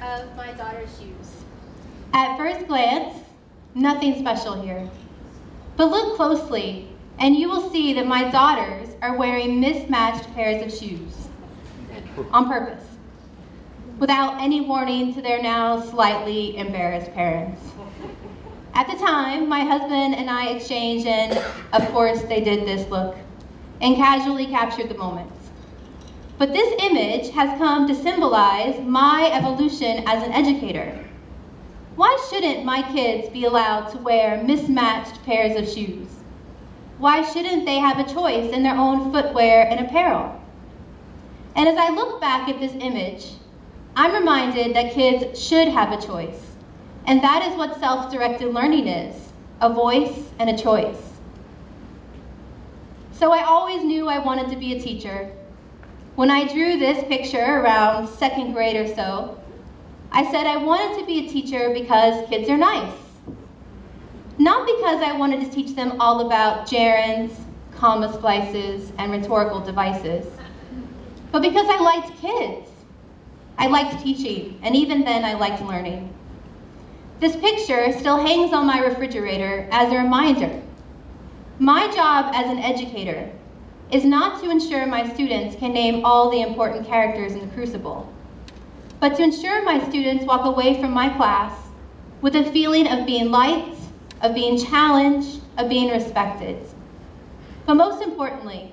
of my daughter's shoes. At first glance, nothing special here. But look closely, and you will see that my daughters are wearing mismatched pairs of shoes on purpose, without any warning to their now slightly embarrassed parents. At the time, my husband and I exchanged, and of course, they did this look and casually captured the moment. But this image has come to symbolize my evolution as an educator. Why shouldn't my kids be allowed to wear mismatched pairs of shoes? Why shouldn't they have a choice in their own footwear and apparel? And as I look back at this image, I'm reminded that kids should have a choice. And that is what self-directed learning is, a voice and a choice. So I always knew I wanted to be a teacher. When I drew this picture around second grade or so, I said I wanted to be a teacher because kids are nice. Not because I wanted to teach them all about gerunds, comma splices, and rhetorical devices, but because I liked kids. I liked teaching, and even then I liked learning. This picture still hangs on my refrigerator as a reminder. My job as an educator is not to ensure my students can name all the important characters in the Crucible, but to ensure my students walk away from my class with a feeling of being liked, of being challenged, of being respected. But most importantly,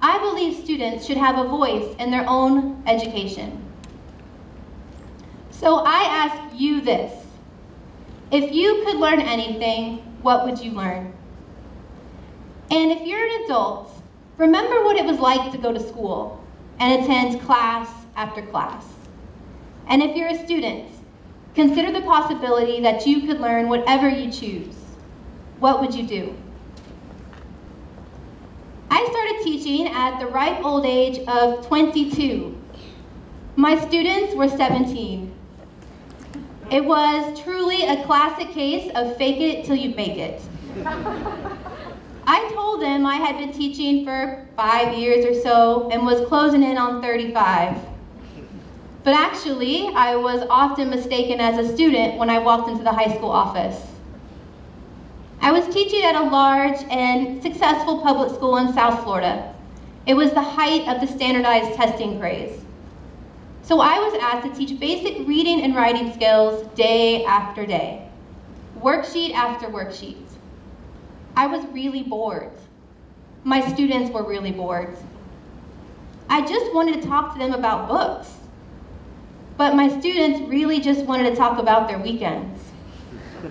I believe students should have a voice in their own education. So I ask you this. If you could learn anything, what would you learn? And if you're an adult, remember what it was like to go to school and attend class after class. And if you're a student, consider the possibility that you could learn whatever you choose. What would you do? I started teaching at the ripe old age of 22. My students were 17. It was truly a classic case of fake it till you make it. I told them I had been teaching for five years or so and was closing in on 35. But actually, I was often mistaken as a student when I walked into the high school office. I was teaching at a large and successful public school in South Florida. It was the height of the standardized testing craze. So I was asked to teach basic reading and writing skills day after day, worksheet after worksheet. I was really bored. My students were really bored. I just wanted to talk to them about books. But my students really just wanted to talk about their weekends.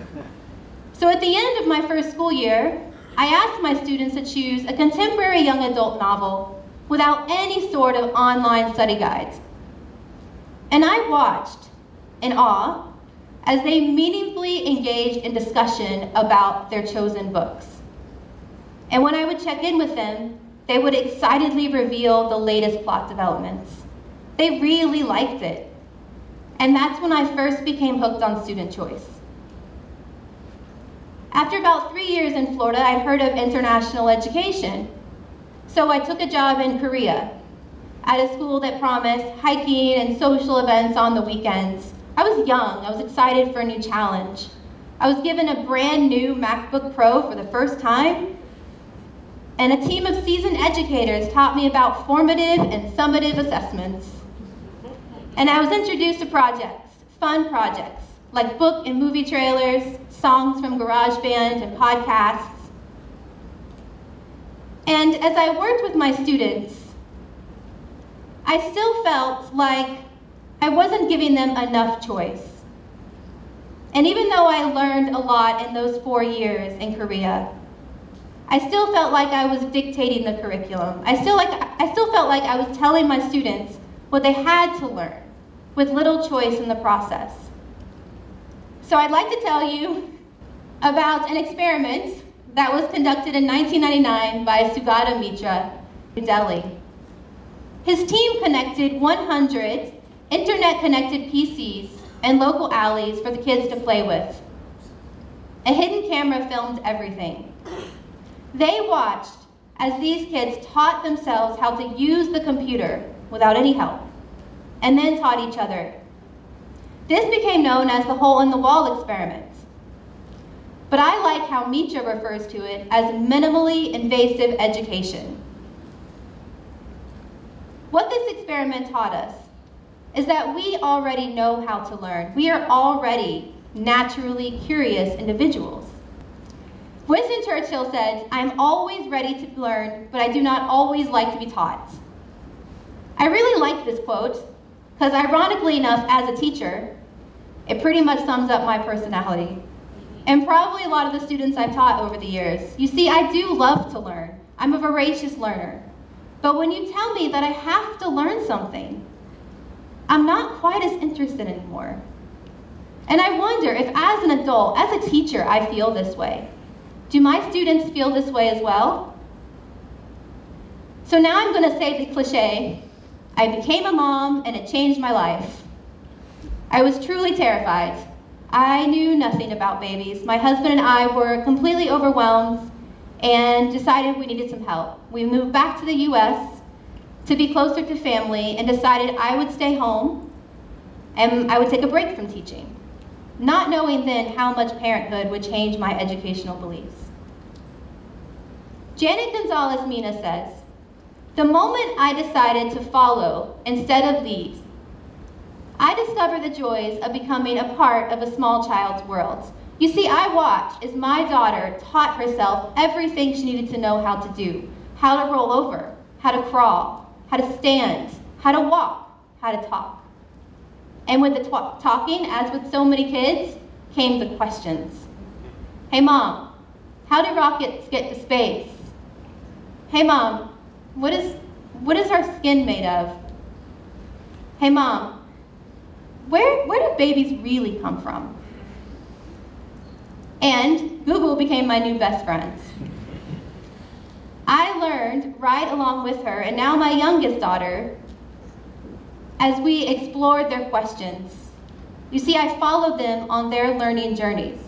So at the end of my first school year, I asked my students to choose a contemporary young adult novel without any sort of online study guides. And I watched in awe as they meaningfully engaged in discussion about their chosen books. And when I would check in with them, they would excitedly reveal the latest plot developments. They really liked it. And that's when I first became hooked on student choice. After about three years in Florida, I heard of international education. So I took a job in Korea at a school that promised hiking and social events on the weekends. I was young, I was excited for a new challenge. I was given a brand new MacBook Pro for the first time, and a team of seasoned educators taught me about formative and summative assessments. And I was introduced to projects, fun projects, like book and movie trailers, songs from GarageBand and podcasts. And as I worked with my students, I still felt like I wasn't giving them enough choice. And even though I learned a lot in those four years in Korea, I still felt like I was dictating the curriculum. I still, like, I still felt like I was telling my students what they had to learn, with little choice in the process. So I'd like to tell you about an experiment that was conducted in 1999 by Sugata Mitra in Delhi. His team connected 100 internet-connected PCs and local alleys for the kids to play with. A hidden camera filmed everything. They watched as these kids taught themselves how to use the computer without any help, and then taught each other. This became known as the hole in the wall experiment. But I like how Mitra refers to it as minimally invasive education. What this experiment taught us is that we already know how to learn. We are already naturally curious individuals. Winston Churchill said, I'm always ready to learn, but I do not always like to be taught. I really like this quote because ironically enough, as a teacher, it pretty much sums up my personality. And probably a lot of the students I've taught over the years. You see, I do love to learn. I'm a voracious learner. But when you tell me that I have to learn something, I'm not quite as interested anymore. And I wonder if as an adult, as a teacher, I feel this way. Do my students feel this way as well? So now I'm going to say the cliche, I became a mom and it changed my life. I was truly terrified. I knew nothing about babies. My husband and I were completely overwhelmed and decided we needed some help. We moved back to the US to be closer to family and decided I would stay home and I would take a break from teaching, not knowing then how much parenthood would change my educational beliefs. Janet Gonzalez Mena says, the moment I decided to follow instead of lead, I discovered the joys of becoming a part of a small child's world. You see, I watched as my daughter taught herself everything she needed to know how to do. How to roll over, how to crawl, how to stand, how to walk, how to talk. And with the talking, as with so many kids, came the questions. Hey mom, how do rockets get to space? Hey mom, what is, what is our skin made of? Hey mom, where, where do babies really come from? And Google became my new best friend. I learned right along with her, and now my youngest daughter, as we explored their questions. You see, I followed them on their learning journeys.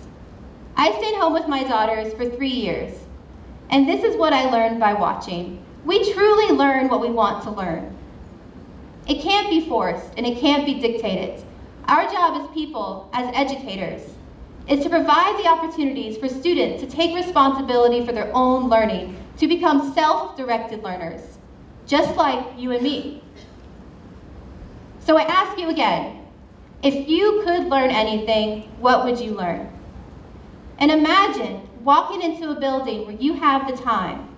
I stayed home with my daughters for three years, and this is what I learned by watching. We truly learn what we want to learn. It can't be forced and it can't be dictated. Our job as people, as educators, is to provide the opportunities for students to take responsibility for their own learning, to become self-directed learners, just like you and me. So I ask you again, if you could learn anything, what would you learn? And imagine walking into a building where you have the time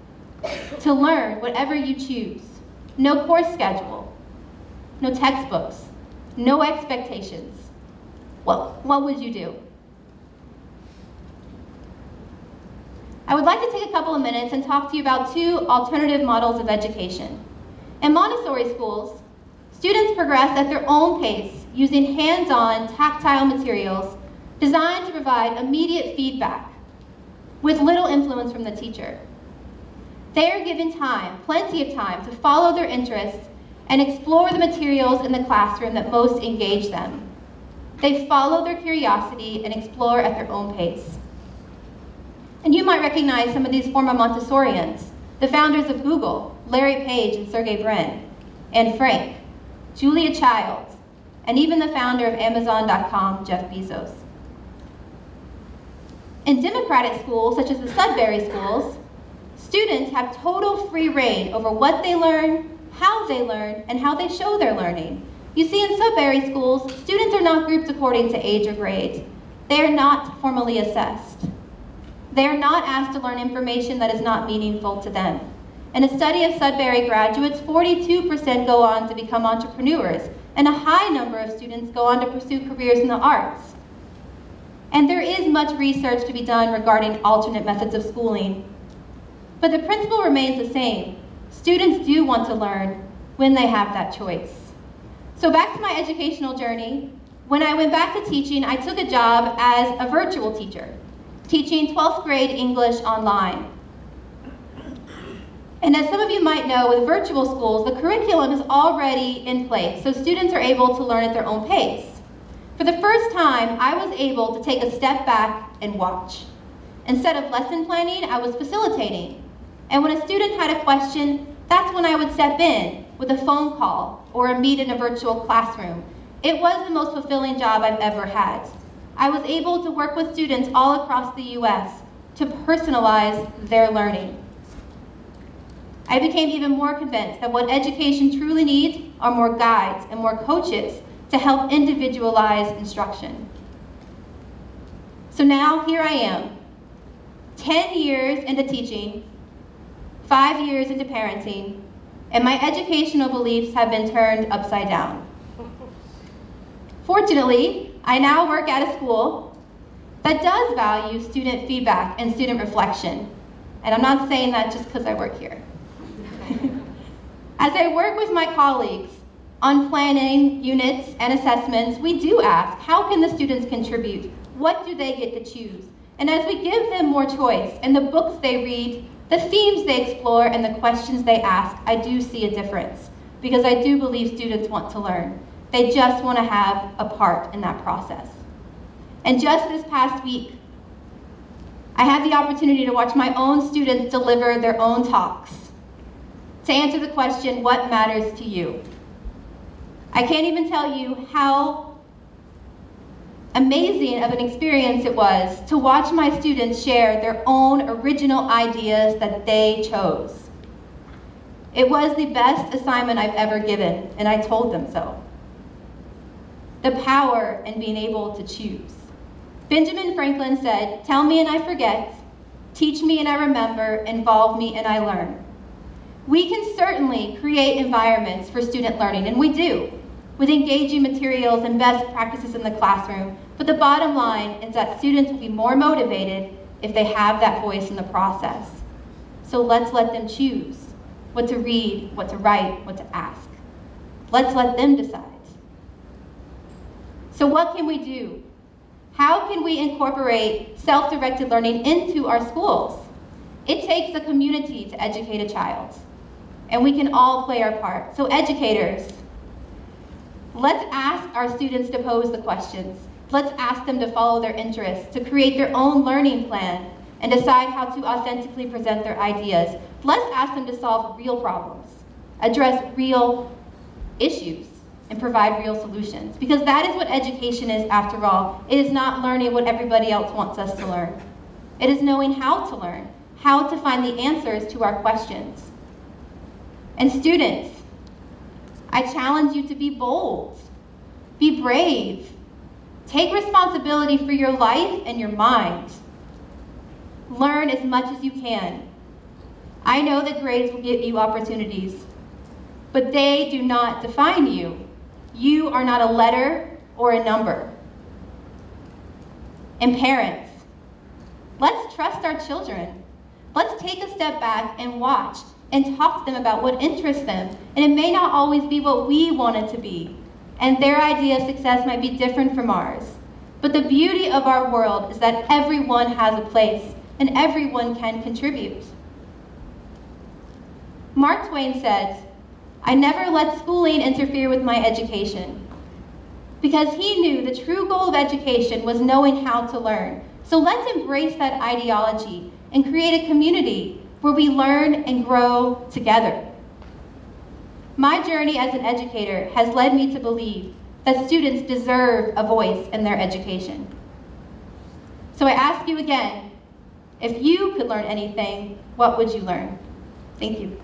to learn whatever you choose. No course schedule, no textbooks, no expectations. What, what would you do? I would like to take a couple of minutes and talk to you about two alternative models of education. In Montessori schools, students progress at their own pace using hands-on, tactile materials designed to provide immediate feedback with little influence from the teacher. They are given time, plenty of time, to follow their interests and explore the materials in the classroom that most engage them. They follow their curiosity and explore at their own pace. And you might recognize some of these former Montessorians, the founders of Google, Larry Page and Sergey Brin, and Frank, Julia Childs, and even the founder of Amazon.com, Jeff Bezos. In democratic schools, such as the Sudbury schools, students have total free reign over what they learn, how they learn, and how they show their learning. You see, in Sudbury schools, students are not grouped according to age or grade. They are not formally assessed. They are not asked to learn information that is not meaningful to them. In a study of Sudbury graduates, 42% go on to become entrepreneurs, and a high number of students go on to pursue careers in the arts. And there is much research to be done regarding alternate methods of schooling. But the principle remains the same. Students do want to learn when they have that choice. So back to my educational journey. When I went back to teaching, I took a job as a virtual teacher, teaching 12th grade English online. And as some of you might know, with virtual schools, the curriculum is already in place, so students are able to learn at their own pace. For the first time, I was able to take a step back and watch. Instead of lesson planning, I was facilitating. And when a student had a question, that's when I would step in with a phone call or a meet in a virtual classroom It was the most fulfilling job I've ever had. I was able to work with students all across the U.S. to personalize their learning. I became even more convinced that what education truly needs are more guides and more coaches to help individualize instruction. So now here I am, 10 years into teaching, five years into parenting, and my educational beliefs have been turned upside down. Fortunately, I now work at a school that does value student feedback and student reflection. And I'm not saying that just because I work here. As I work with my colleagues on planning, units, and assessments, we do ask, how can the students contribute? What do they get to choose? And as we give them more choice in the books they read, the themes they explore, and the questions they ask, I do see a difference because I do believe students want to learn. They just want to have a part in that process. And just this past week, I had the opportunity to watch my own students deliver their own talks to answer the question, what matters to you? I can't even tell you how amazing of an experience it was to watch my students share their own original ideas that they chose. It was the best assignment I've ever given, and I told them so. The power in being able to choose. Benjamin Franklin said, Tell me and I forget, teach me and I remember, involve me and I learn. We can certainly create environments for student learning, and we do, with engaging materials and best practices in the classroom. But the bottom line is that students will be more motivated if they have that voice in the process. So let's let them choose what to read, what to write, what to ask. Let's let them decide. So what can we do? How can we incorporate self-directed learning into our schools? It takes a community to educate a child, and we can all play our part. So educators, let's ask our students to pose the questions. Let's ask them to follow their interests, to create their own learning plan, and decide how to authentically present their ideas. Let's ask them to solve real problems, address real issues, and provide real solutions. Because that is what education is, after all. It is not learning what everybody else wants us to learn. It is knowing how to learn, how to find the answers to our questions. And students, I challenge you to be bold, be brave, take responsibility for your life and your mind. Learn as much as you can. I know that grades will give you opportunities, but they do not define you. You are not a letter or a number. And parents, let's trust our children. Let's take a step back and watch and talk to them about what interests them. And it may not always be what we want it to be. And their idea of success might be different from ours. But the beauty of our world is that everyone has a place and everyone can contribute. Mark Twain said, I never let schooling interfere with my education because he knew the true goal of education was knowing how to learn. So let's embrace that ideology and create a community where we learn and grow together. My journey as an educator has led me to believe that students deserve a voice in their education. So I ask you again, if you could learn anything, what would you learn? Thank you.